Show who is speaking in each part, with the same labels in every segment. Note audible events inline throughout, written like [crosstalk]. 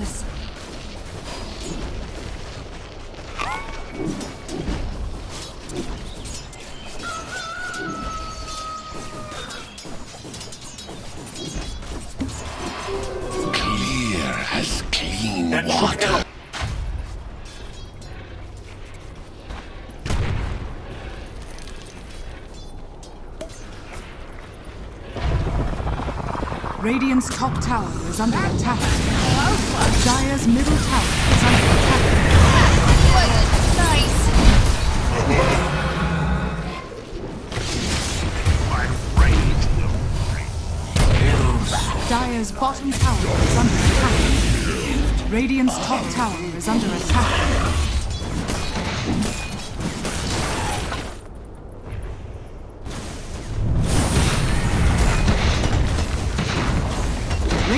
Speaker 1: close.
Speaker 2: Clear as clean water.
Speaker 3: Radiant's top tower is under attack. Dire's middle tower is under attack.
Speaker 1: Nice.
Speaker 3: Dire's bottom tower is under attack. Radiant's top tower is under attack.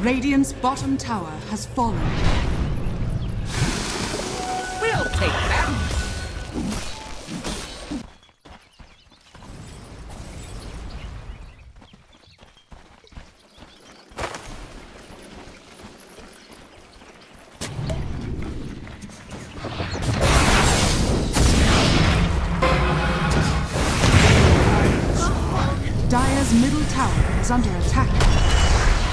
Speaker 3: Radiant's bottom tower has fallen.
Speaker 4: We'll take that.
Speaker 3: Dire's middle tower is under attack.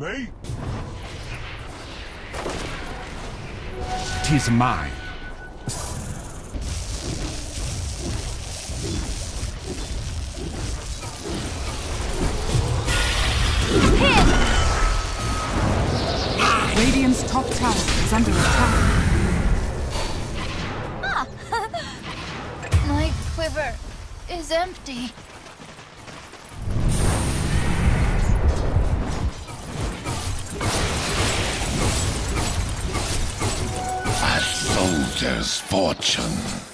Speaker 2: Me?
Speaker 5: Tis mine.
Speaker 3: Radiant's top tower is under attack.
Speaker 1: Ah, [laughs] my quiver is empty.
Speaker 2: Soldier's fortune.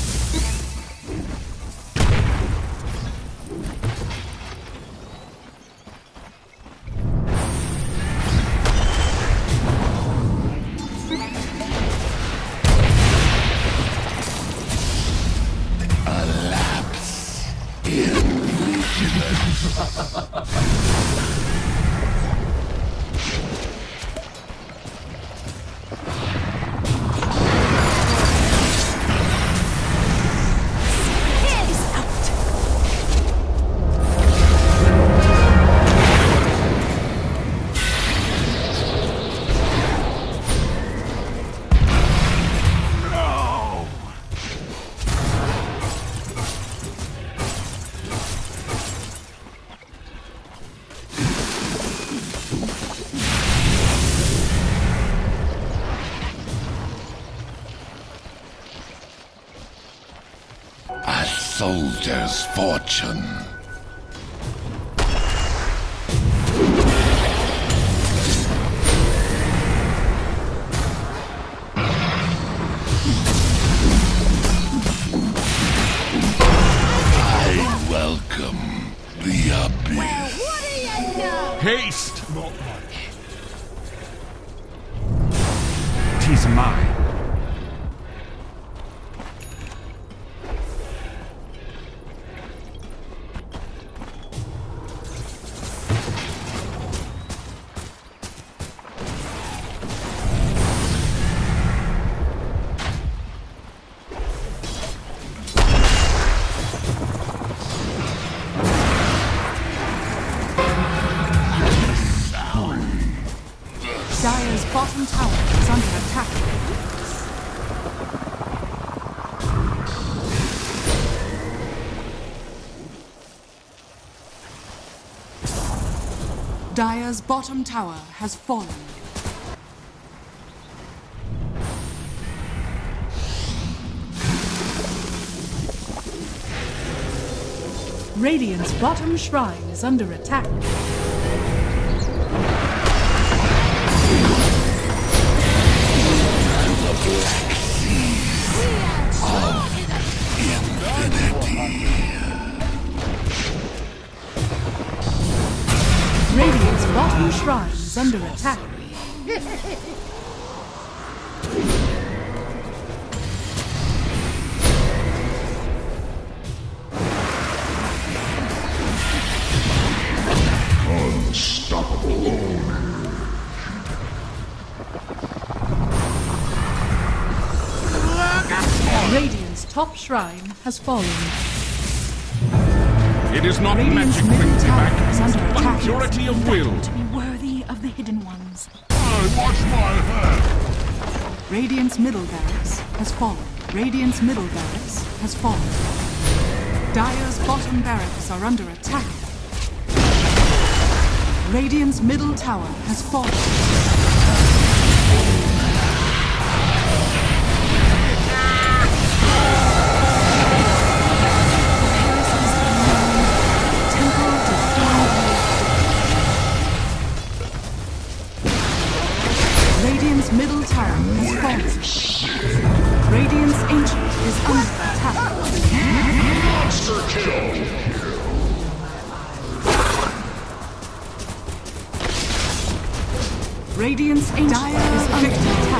Speaker 2: A soldier's fortune. I welcome the abyss.
Speaker 5: Well, Haste! Not much. Tis mine.
Speaker 3: Dire's bottom tower has fallen. Radiant's bottom shrine is under attack. Radiant's bottom shrine is under attack. Radiant's top shrine has fallen.
Speaker 5: It is not
Speaker 3: Radiant's
Speaker 5: magic
Speaker 3: middle
Speaker 5: brings me back, but
Speaker 3: attack.
Speaker 5: purity of will.
Speaker 1: To be worthy of the hidden ones.
Speaker 2: Oh, I wash my hands.
Speaker 3: Radiant's middle barracks has fallen. Radiant's middle barracks has fallen. Dire's bottom barracks are under attack. Radiant's middle tower has fallen. Radiant's ancient is attack.